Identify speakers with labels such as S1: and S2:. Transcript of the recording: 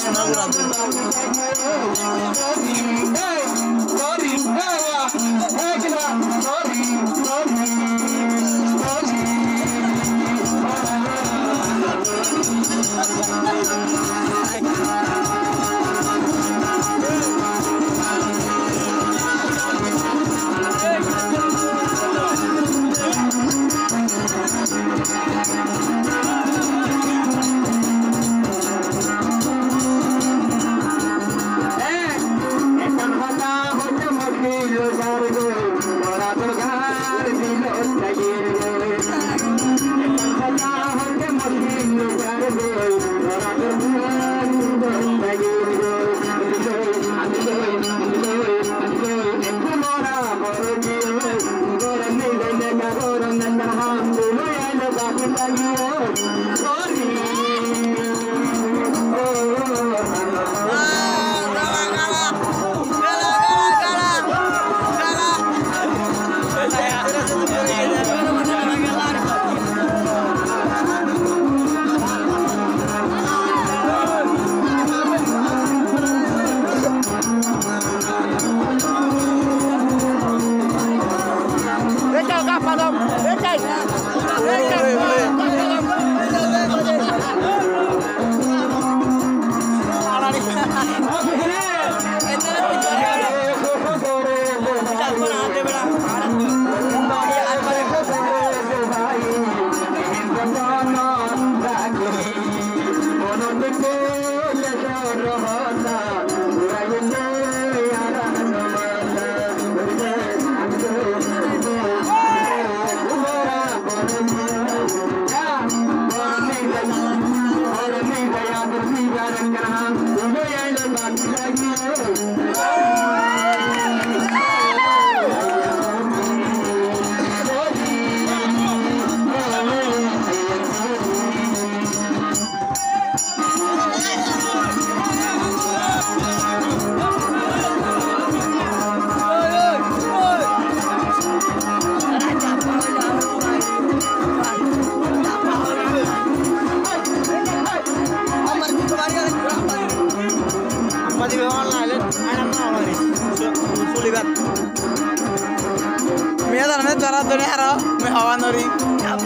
S1: personal love.
S2: Oh,
S1: কাপালাম এটাই
S2: रहना रंगना रंगना मुझे ये लगा
S1: madre. Su libertad. Mira, también te la me jodan
S3: ¡Ya,